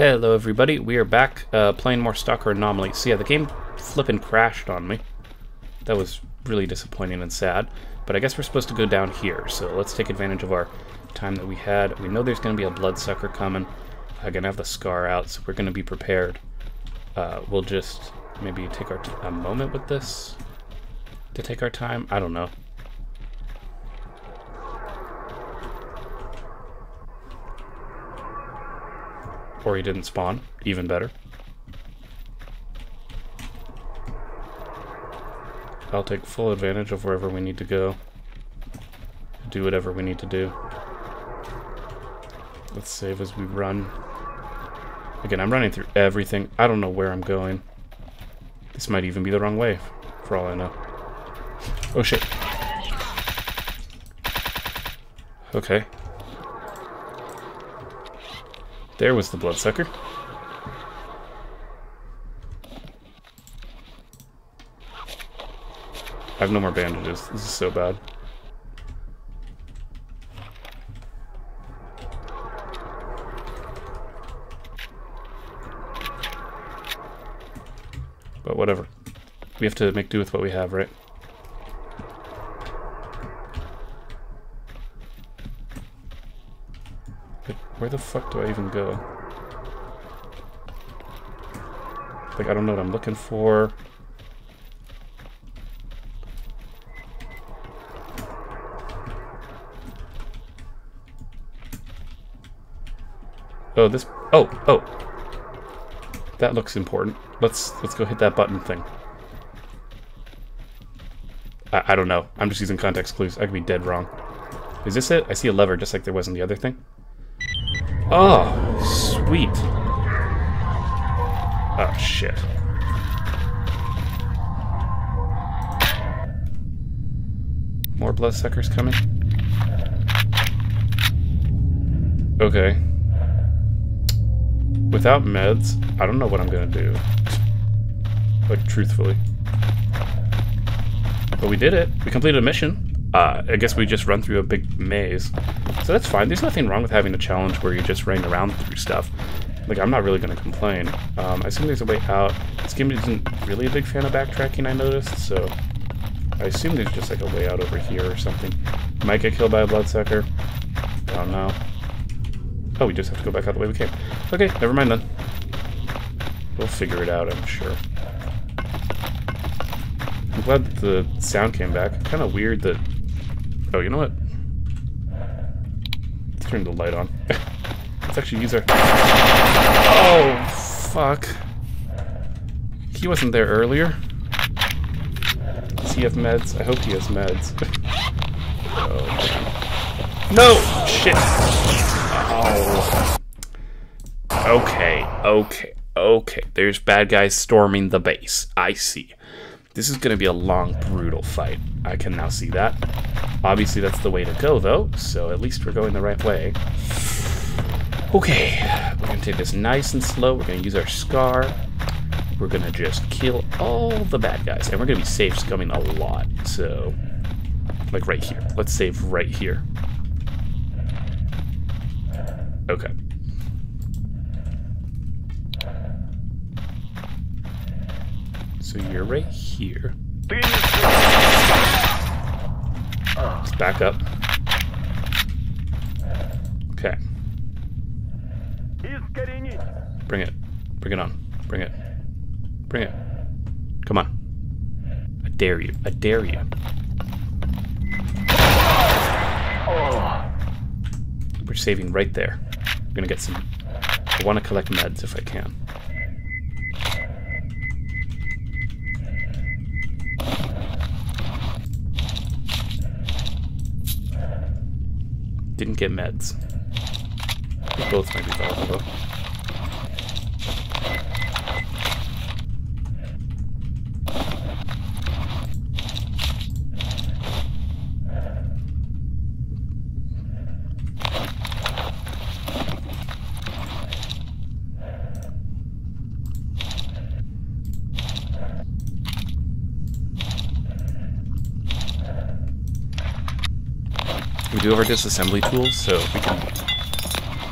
Hello everybody, we are back uh, playing more Stalker Anomaly. So yeah, the game flippin' crashed on me. That was really disappointing and sad. But I guess we're supposed to go down here, so let's take advantage of our time that we had. We know there's going to be a Bloodsucker coming. I'm going to have the Scar out, so we're going to be prepared. Uh, we'll just maybe take our a moment with this to take our time. I don't know. Or he didn't spawn. Even better. I'll take full advantage of wherever we need to go. Do whatever we need to do. Let's save as we run. Again, I'm running through everything. I don't know where I'm going. This might even be the wrong way, for all I know. Oh shit. Okay. There was the bloodsucker. I have no more bandages. This is so bad. But whatever. We have to make do with what we have, right? Where the fuck do I even go? Like, I don't know what I'm looking for. Oh, this... Oh, oh. That looks important. Let's let's go hit that button thing. I, I don't know. I'm just using context clues. I could be dead wrong. Is this it? I see a lever just like there was in the other thing. Oh, sweet. Oh, shit. More bloodsuckers coming? Okay. Without meds, I don't know what I'm gonna do. Like, truthfully. But we did it. We completed a mission. Uh, I guess we just run through a big maze. So that's fine. There's nothing wrong with having a challenge where you're just running around through stuff. Like, I'm not really going to complain. Um, I assume there's a way out. This game isn't really a big fan of backtracking, I noticed, so... I assume there's just, like, a way out over here or something. Might get killed by a bloodsucker. I don't know. Oh, we just have to go back out the way we came. Okay, never mind then. We'll figure it out, I'm sure. I'm glad the sound came back. Kind of weird that Oh, you know what? Let's turn the light on. Let's actually use our... Oh, fuck. He wasn't there earlier. Does he have meds? I hope he has meds. oh, no! Shit! Oh. Okay, okay, okay. There's bad guys storming the base. I see. This is going to be a long, brutal fight. I can now see that. Obviously, that's the way to go, though, so at least we're going the right way. Okay, we're going to take this nice and slow. We're going to use our Scar. We're going to just kill all the bad guys. And we're going to be save scumming a lot, so... Like right here. Let's save right here. Okay. So you're right here. Let's back up. Okay. Bring it. Bring it on. Bring it. Bring it. Come on. I dare you. I dare you. We're saving right there. I'm gonna get some... I want to collect meds if I can. Didn't get meds. Both might be valuable. We our disassembly tools, so we can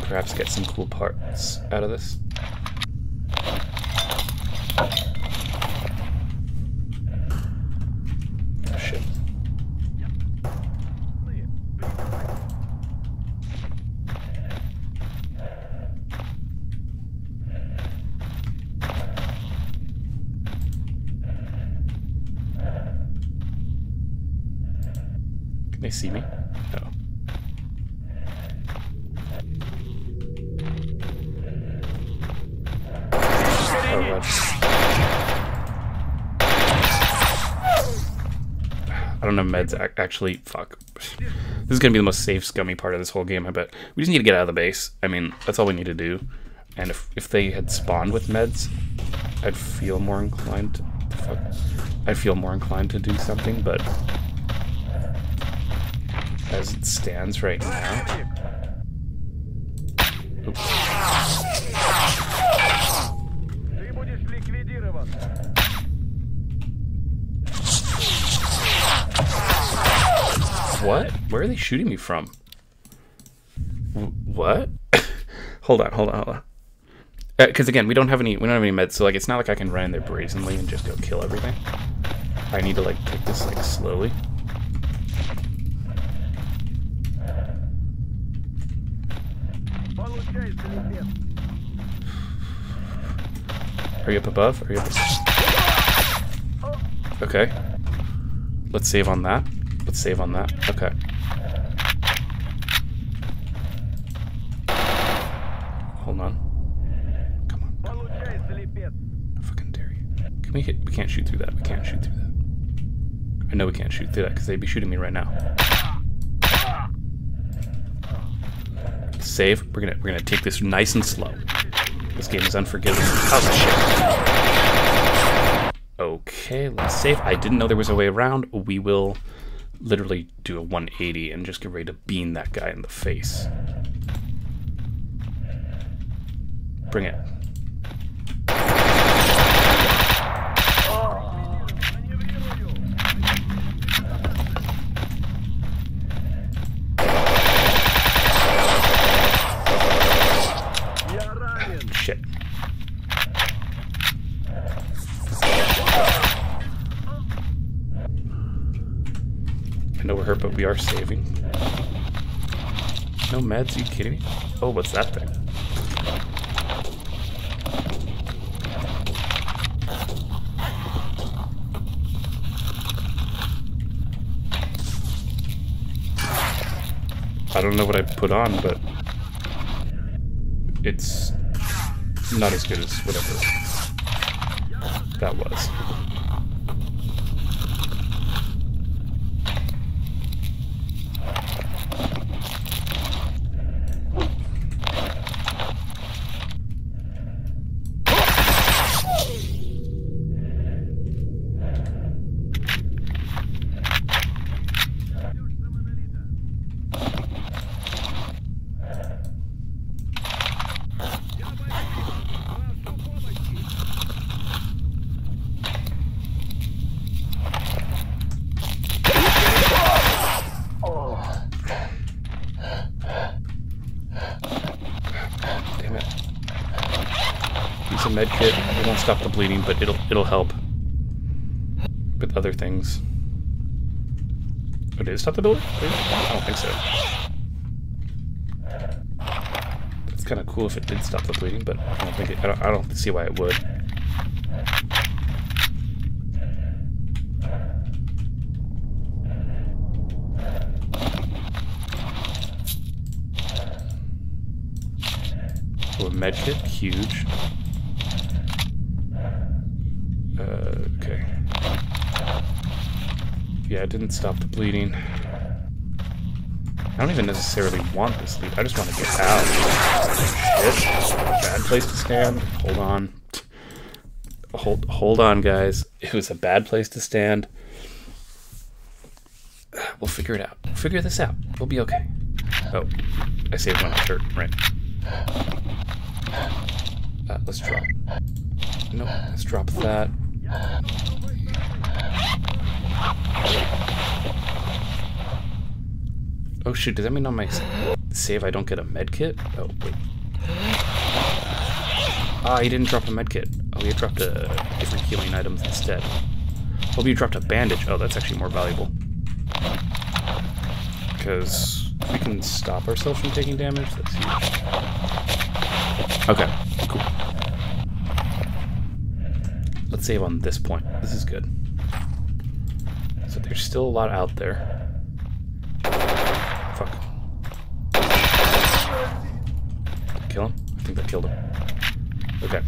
perhaps get some cool parts out of this. Oh, can they see me? Don't know meds ac- actually. Fuck. This is gonna be the most safe, scummy part of this whole game. I bet. We just need to get out of the base. I mean, that's all we need to do. And if if they had spawned with meds, I'd feel more inclined. To, fuck. I'd feel more inclined to do something. But as it stands right now. Oops. What? Where are they shooting me from? W what? hold on, hold on, hold on. Because uh, again, we don't have any, we don't have any meds, so like it's not like I can run in there brazenly and just go kill everything. I need to like take this like slowly. Are you up above? Are you up above? Okay. Let's save on that. Let's save on that. Okay. Hold on. Come on. I fucking dare you. Can we hit? We can't shoot through that. We can't shoot through that. I know we can't shoot through that because they'd be shooting me right now. Save. We're gonna we're gonna take this nice and slow. This game is unforgiving. How's the shit? Okay, let's save. I didn't know there was a way around. We will literally do a 180 and just get ready to bean that guy in the face. Bring it. We are saving. No meds? Are you kidding me? Oh, what's that thing? I don't know what I put on, but it's not as good as whatever that was. Damn it. Use a med kit. It won't stop the bleeding, but it'll it'll help with other things. Oh, did it stop the bleeding? I don't think so. It's kind of cool if it did stop the bleeding, but I don't think it. I don't, I don't see why it would. Oh, a med kit, huge. Uh, okay. Yeah, it didn't stop the bleeding. I don't even necessarily want this lead. I just want to get out. Shit. Bad place to stand. Hold on. Hold, hold on, guys. It was a bad place to stand. We'll figure it out. We'll figure this out. We'll be okay. Oh, I saved my shirt. Right. Uh, let's drop. No, let's drop that. Oh shoot, does that mean on my save I don't get a med kit? Oh, wait. Ah, he didn't drop a medkit. Oh, he dropped a different healing items instead. Hope he dropped a bandage. Oh, that's actually more valuable. Because we can stop ourselves from taking damage. That's huge. Okay, cool. Let's save on this point. This is good So there's still a lot out there. Fuck. Kill him? I think that killed him. Okay.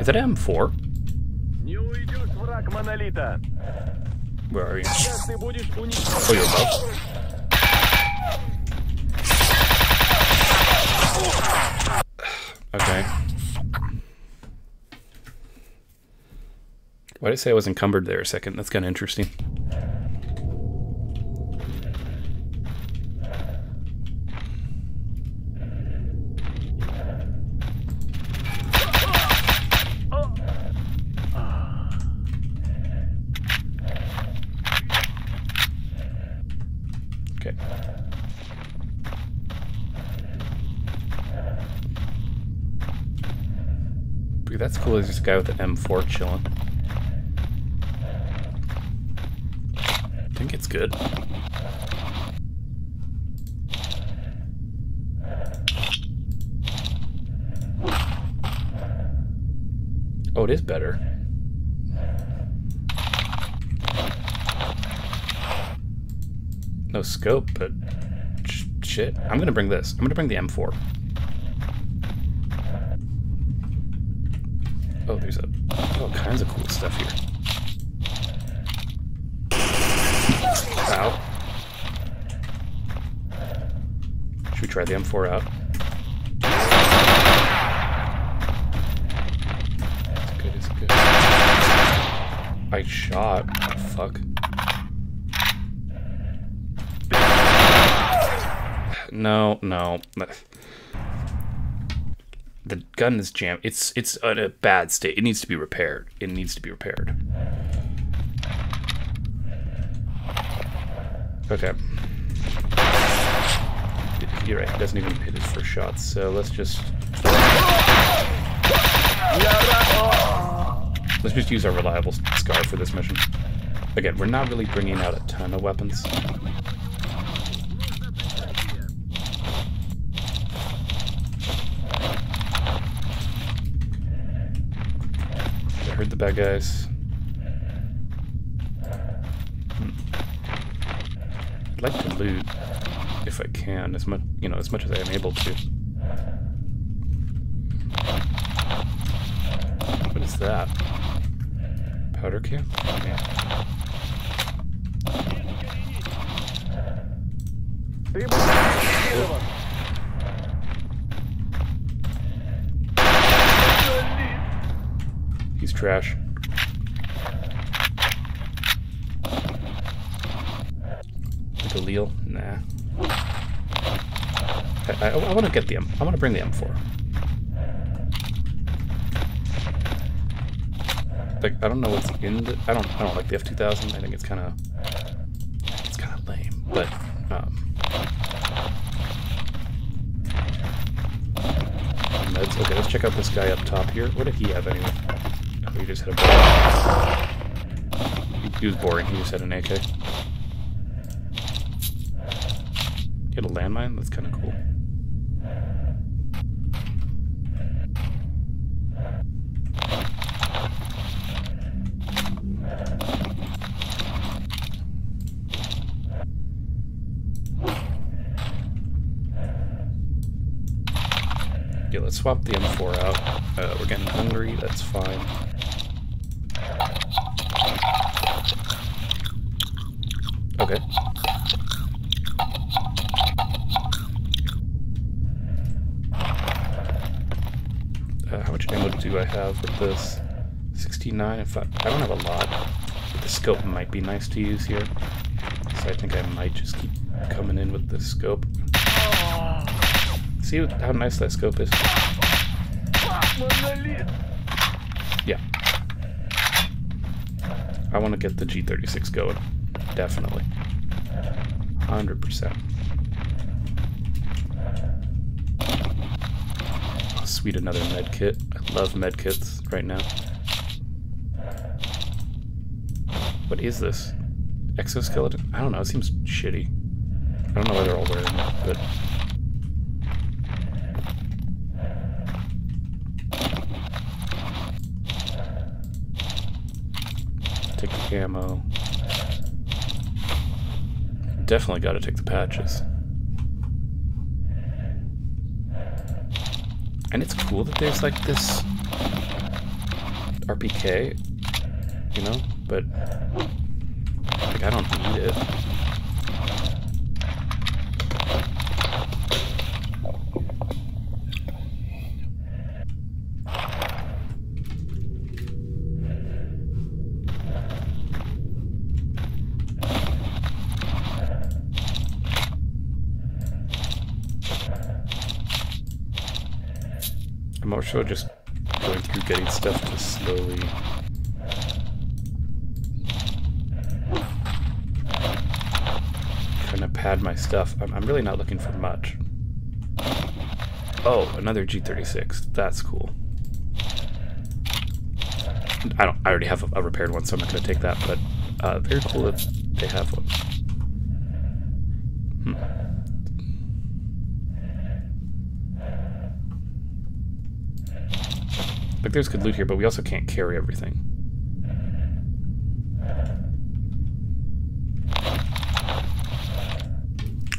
Is that M4? Не уйдешь, враг монолита. Where are you? Oh. Okay. Why did it say I was encumbered there a second? That's kind of interesting. Guy with an M4 chilling. I think it's good. Oh, it is better. No scope, but sh- shit. I'm gonna bring this. I'm gonna bring the M4. Oh, there's a all kinds of cool stuff here. Ow. Should we try the M4 out? It's good, it's good. I shot. Fuck. No, no. The gun is jammed. It's it's in a bad state. It needs to be repaired. It needs to be repaired. Okay. You're right. He doesn't even hit his first shot. So let's just let's just use our reliable scar for this mission. Again, we're not really bringing out a ton of weapons. The bad guys. I'd like to loot if I can, as much you know, as much as I am able to. What is that? Powder can? Yeah. Ты trash. Leo? Nah. I, I, want to get the M. I want to bring the M4. Like I don't know what's in the. I don't. I don't like the F2000. I think it's kind of. It's kind of lame. But um. Meds. Okay, let's check out this guy up top here. What did he have anyway? He just had a. He, was boring. He just had an AK. Had a landmine. That's kind of cool. Yeah, let's swap the M4 out. Uh, we're getting hungry, that's fine. Okay. Uh, how much ammo do I have with this. 69 if I, I don't have a lot. But the scope might be nice to use here. So I think I might just keep coming in with the scope. See how nice that scope is? Yeah. I want to get the G36 going. Definitely. 100%. Sweet, another med kit. I love med kits right now. What is this? Exoskeleton? I don't know. It seems shitty. I don't know why they're all wearing it, but. Take the ammo. Definitely got to take the patches. And it's cool that there's like this RPK, you know, but like I don't need it. I'm just going through getting stuff to slowly. Trying to pad my stuff. I'm, I'm really not looking for much. Oh, another G36. That's cool. I don't. I already have a, a repaired one, so I'm not going to take that. But uh, very cool that they have one. Hmm. Like, there's good loot here, but we also can't carry everything.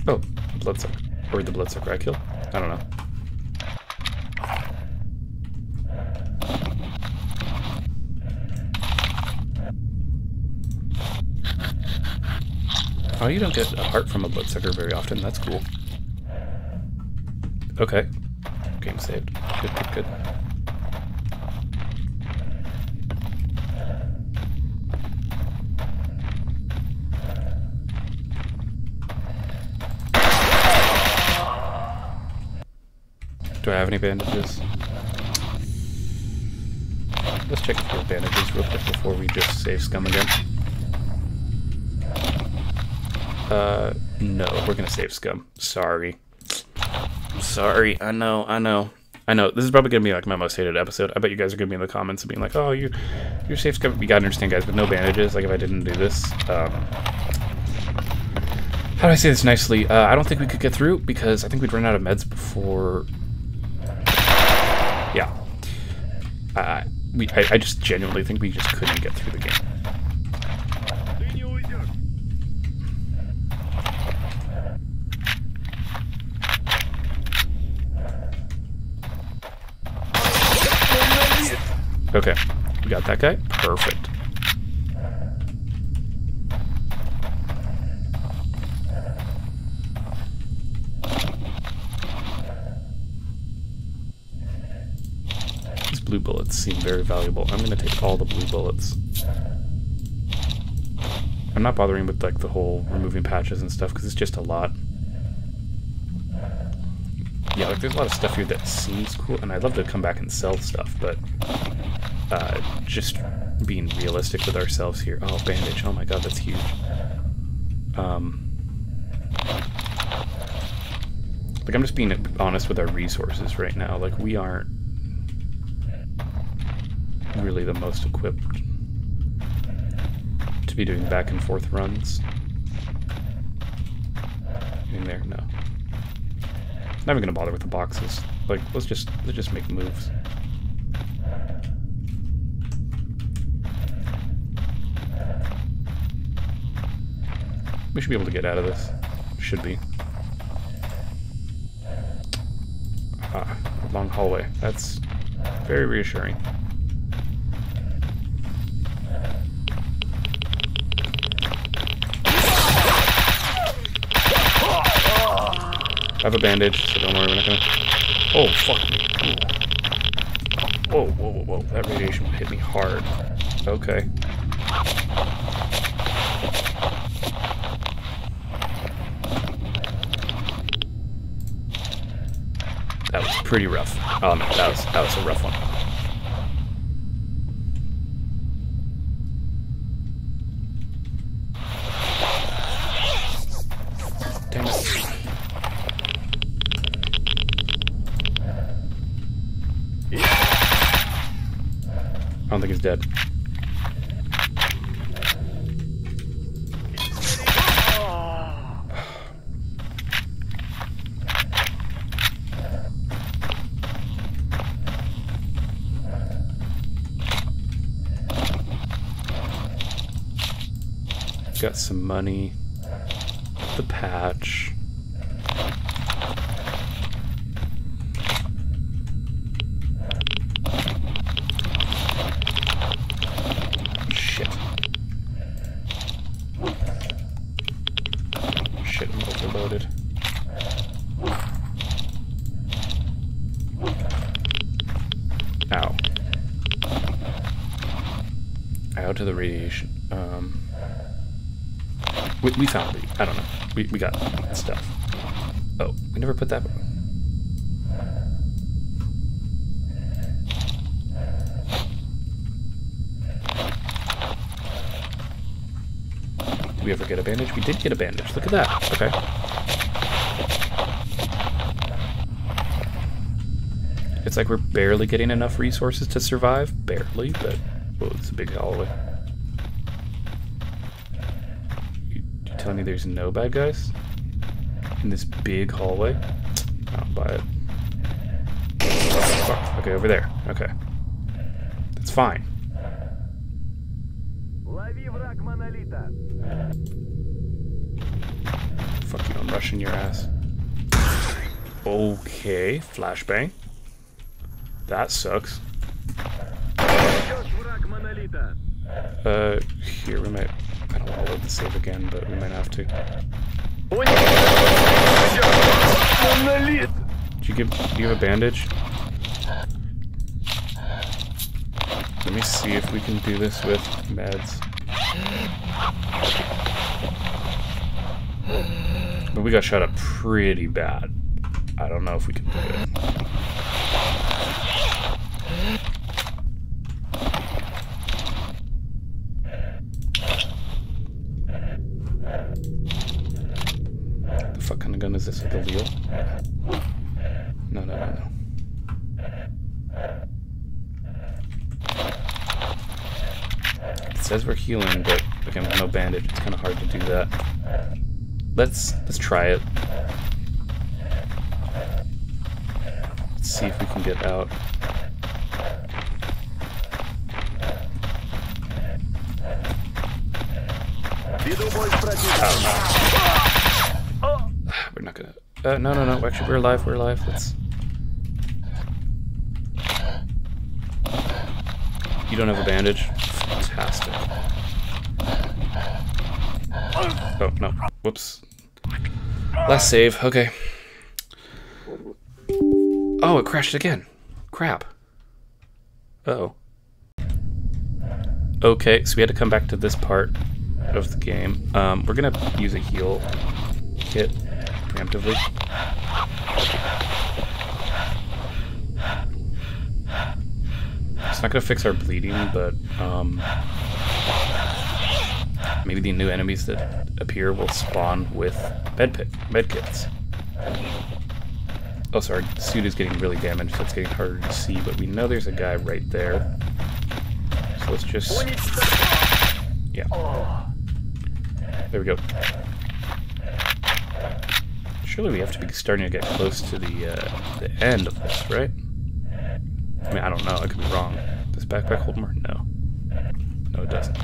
Oh, bloodsucker. Or the bloodsucker I killed? I don't know. Oh, you don't get a heart from a bloodsucker very often. That's cool. Okay. Game saved. Good, good, good. Do I have any bandages? Let's check few bandages real quick before we just save scum again. Uh, no, we're gonna save scum. Sorry. Sorry, I know, I know. I know, this is probably gonna be like my most hated episode. I bet you guys are gonna be in the comments and being like, oh, you, you're save scum. You gotta understand, guys, with no bandages, like if I didn't do this, um, how do I say this nicely? Uh, I don't think we could get through because I think we'd run out of meds before yeah. I we, I, I just genuinely think we just couldn't get through the game. Okay, we got that guy. Perfect. Blue bullets seem very valuable. I'm gonna take all the blue bullets. I'm not bothering with like the whole removing patches and stuff because it's just a lot. Yeah, like there's a lot of stuff here that seems cool, and I'd love to come back and sell stuff, but uh, just being realistic with ourselves here. Oh, bandage! Oh my god, that's huge. Um, like I'm just being honest with our resources right now. Like we aren't really the most equipped to be doing back and forth runs. In there, no. Not even gonna bother with the boxes. Like, let's just let's just make moves. We should be able to get out of this. Should be. Ah, long hallway. That's very reassuring. Have a bandage, so don't worry, we're not gonna... Oh, fuck me. Whoa, whoa, whoa, whoa. That radiation hit me hard. Okay. That was pretty rough. Oh that was that was a rough one. Don't think he's dead. Got some money. The patch. Shit. Shit, I'm overloaded. Ow. Ow to the radiation. Um, it. I don't know. We, we got stuff. Oh, we never put that. Did we ever get a bandage? We did get a bandage. Look at that. Okay. It's like we're barely getting enough resources to survive. Barely, but well, it's a big hallway. telling me there's no bad guys? In this big hallway? I'll buy it. Okay, over there. Okay. That's fine. Fuck you, I'm rushing your ass. Okay, flashbang. That sucks. Uh, here we might I don't want to load the save again, but we might have to. Did you give Do you have a bandage? Let me see if we can do this with meds. But we got shot up pretty bad. I don't know if we can do it. kind gun is this? Like a? No, no, no, no. It says we're healing, but okay, I'm no bandage. It's kind of hard to do that. Let's let's try it. Let's see if we can get out. Ow. We're not gonna. Uh, no, no, no. Actually, we're alive. We're alive. Let's. You don't have a bandage. Fantastic. Oh no. Whoops. Last save. Okay. Oh, it crashed again. Crap. Uh oh. Okay, so we had to come back to this part of the game. Um, we're gonna use a heal kit preemptively. It's not gonna fix our bleeding, but um, maybe the new enemies that appear will spawn with med pit med kits. Oh, sorry, the suit is getting really damaged, so it's getting harder to see. But we know there's a guy right there. So let's just yeah. There we go. Surely we have to be starting to get close to the uh, the end of this, right? I mean, I don't know. I could be wrong. Does backpack hold more? No. No, it doesn't.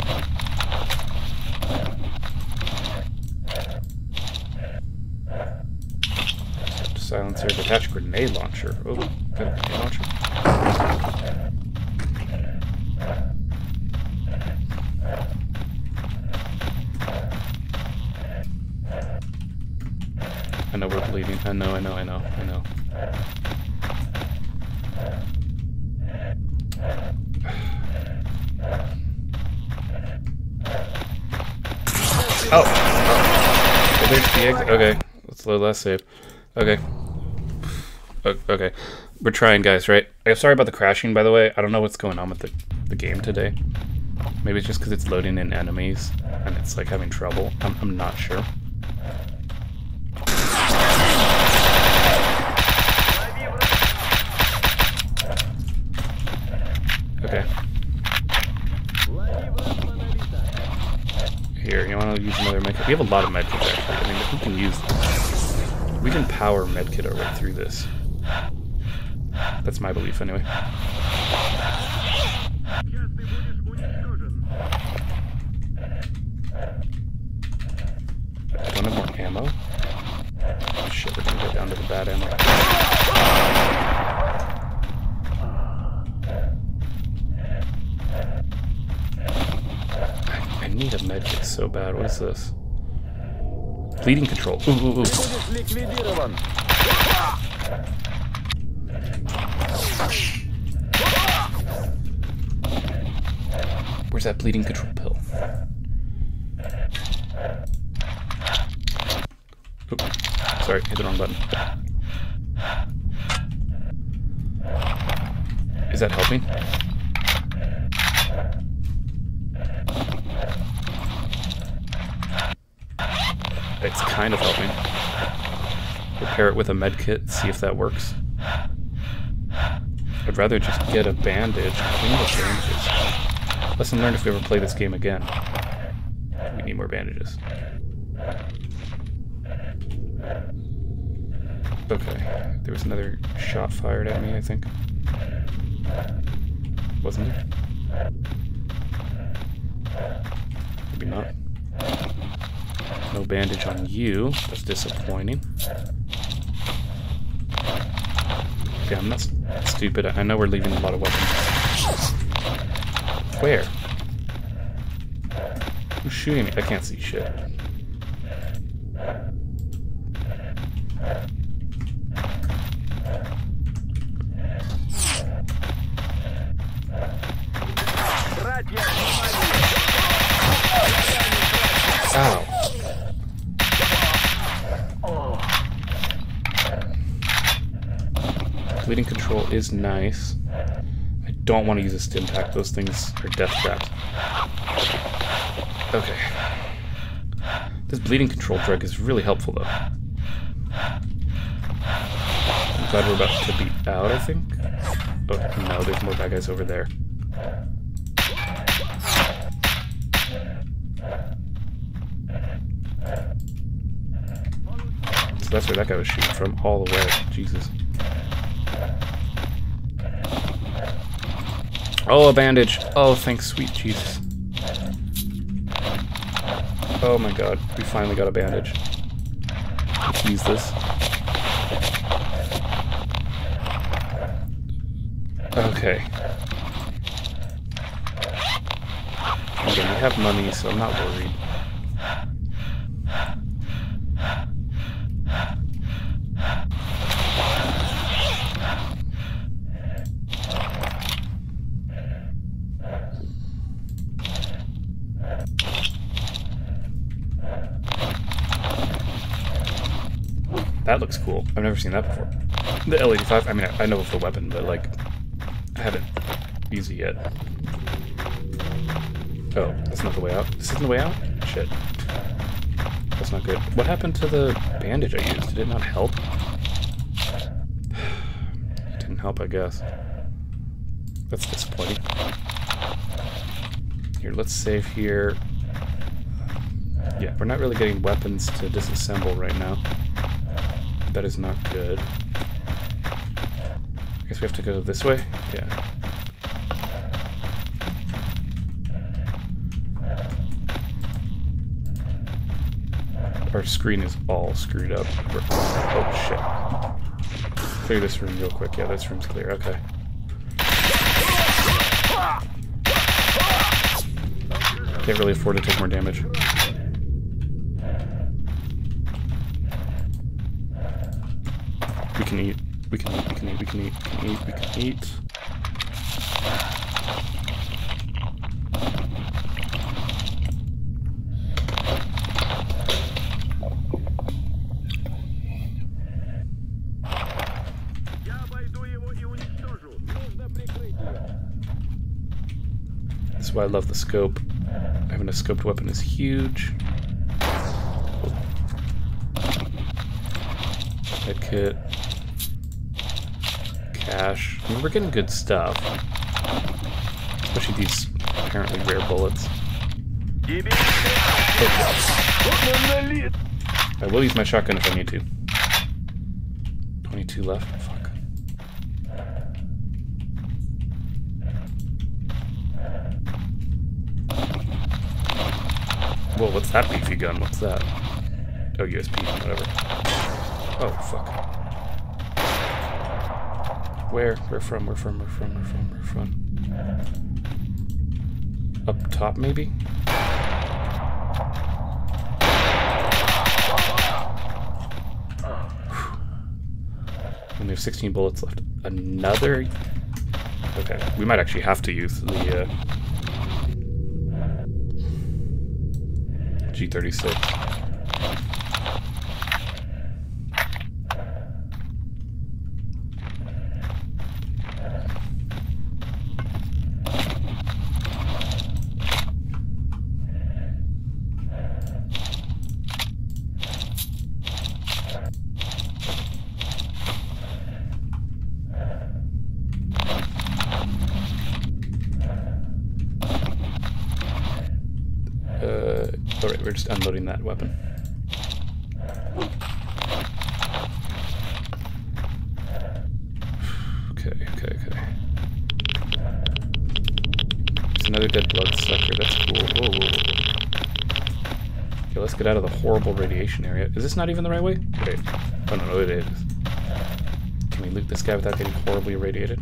Silencer, detached grenade launcher. Oh, grenade launcher. I know we're bleeding. I know, I know, I know, I know. Oh! oh. There's the exit. Okay, let's load last save. Okay. Okay. We're trying, guys, right? I'm sorry about the crashing, by the way. I don't know what's going on with the, the game today. Maybe it's just because it's loading in enemies and it's like having trouble. I'm, I'm not sure. Okay. Here, you want to use another medkit? We have a lot of medkits, actually. I mean, if we can use them. We can power medkit our way through this. That's my belief, anyway. I don't have more ammo. Oh, shit, we're gonna get down to the bad ammo. need a medkit so bad. What is this? Bleeding control. Ooh, ooh, ooh. Where's that bleeding control pill? Sorry, hit the wrong button. Is that helping? It's kind of helping. Repair it with a med kit, see if that works. I'd rather just get a bandage. Clean the bandages. Lesson learned if we ever play this game again. We need more bandages. Okay. There was another shot fired at me, I think. Wasn't there? Maybe not. No bandage on you. That's disappointing. Okay, I'm not stupid. I know we're leaving a lot of weapons. Where? Who's shooting me? I can't see shit. Control is nice. I don't want to use a stim pack. Those things are death traps. Okay. This bleeding control drug is really helpful, though. I'm glad we're about to be out, I think. Oh, no, there's more bad guys over there. So that's where that guy was shooting from, all the way. Jesus. Oh, a bandage. Oh, thanks, sweet Jesus. Oh my god, we finally got a bandage. Let's use this. Okay. Again, we have money, so I'm not worried. That looks cool. I've never seen that before. The L85, I mean, I, I know of the weapon, but like, I haven't used it yet. Oh, that's not the way out. This isn't the way out? Shit. That's not good. What happened to the bandage I used? Did it not help? It didn't help, I guess. That's disappointing. Here, let's save here. Yeah, we're not really getting weapons to disassemble right now. That is not good. I guess we have to go this way? Yeah. Our screen is all screwed up. Oh shit. Clear this room real quick. Yeah, this room's clear. Okay. Can't really afford to take more damage. We can eat. We can eat. We can eat. We can eat. We can eat. We can eat. That's why I love the scope. Having a scoped weapon is huge. Med kit cash. I mean, we're getting good stuff. Especially these apparently rare bullets. I will use my shotgun if I need to. 22 left. Fuck. Whoa, what's that beefy gun? What's that? Oh, USP, whatever. Oh, fuck. Where? Where from? Where from? Where from? Where from? Where from? Up top, maybe? And we have 16 bullets left. Another. Okay, we might actually have to use the uh, G36. Uh, alright, we're just unloading that weapon. Okay, okay, okay. It's another dead bloodsucker. That's cool. Whoa, whoa, whoa. Okay, let's get out of the horrible radiation area. Is this not even the right way? Wait. Oh, no, no, it is. Can we loot this guy without getting horribly irradiated?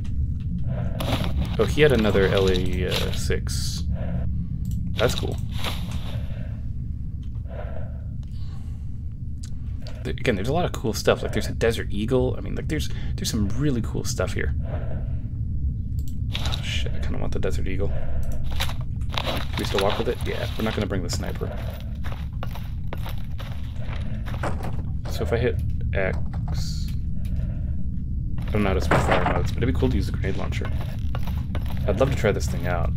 Oh, he had another LA-6. That's cool. Again, there's a lot of cool stuff. Like there's a Desert Eagle. I mean, like there's there's some really cool stuff here. Oh shit! I kind of want the Desert Eagle. Can we still walk with it? Yeah, we're not gonna bring the sniper. So if I hit X, I don't know how to switch fire modes, but it'd be cool to use a grenade launcher. I'd love to try this thing out.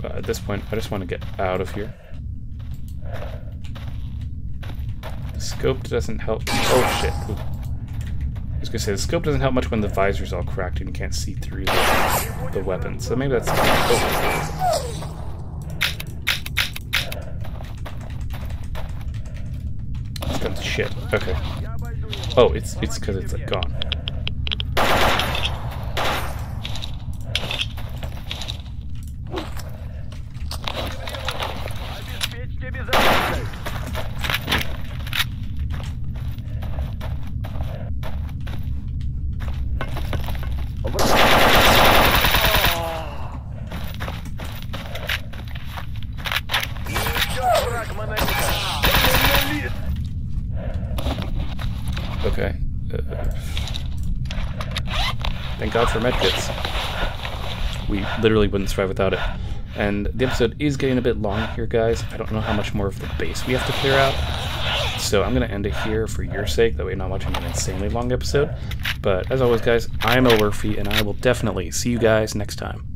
But at this point, I just want to get out of here. The scope doesn't help. Oh shit. I was gonna say, the scope doesn't help much when the visor's all cracked and you can't see through the, the weapon. So maybe that's. Oh. Shit. Okay. Oh, it's it's because it's like, gone. Medkits. We literally wouldn't survive without it. And the episode is getting a bit long here, guys. I don't know how much more of the base we have to clear out. So I'm going to end it here for your sake. That way, you're not watching an insanely long episode. But as always, guys, I'm Elwirfy, and I will definitely see you guys next time.